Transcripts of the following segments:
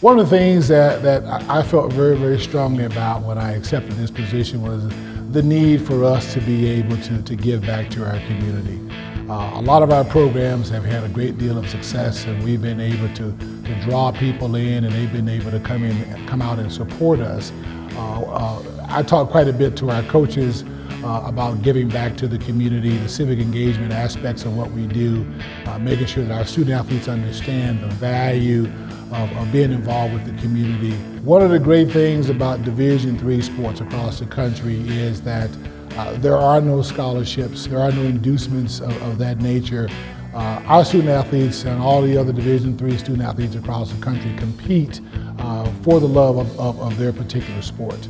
One of the things that, that I felt very, very strongly about when I accepted this position was the need for us to be able to, to give back to our community. Uh, a lot of our programs have had a great deal of success and we've been able to, to draw people in and they've been able to come in, come out and support us. Uh, uh, I talk quite a bit to our coaches uh, about giving back to the community, the civic engagement aspects of what we do, uh, making sure that our student athletes understand the value of, of, being involved with the community. One of the great things about Division three sports across the country is that uh, there are no scholarships, there are no inducements of, of that nature. Uh, our student athletes and all the other Division three student athletes across the country compete uh, for the love of, of, of their particular sport.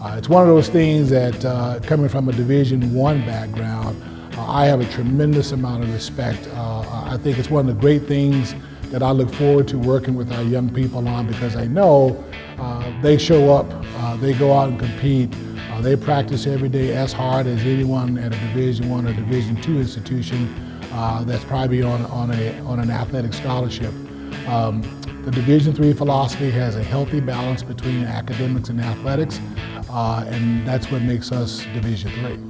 Uh, it's one of those things that uh, coming from a Division One background, uh, I have a tremendous amount of respect. Uh, I think it's one of the great things that I look forward to working with our young people on because I know uh, they show up, uh, they go out and compete, they practice every day as hard as anyone at a Division One or Division Two institution that's probably on, on, a, on an athletic scholarship. Um, the Division Three philosophy has a healthy balance between academics and athletics, uh, and that's what makes us Division Three.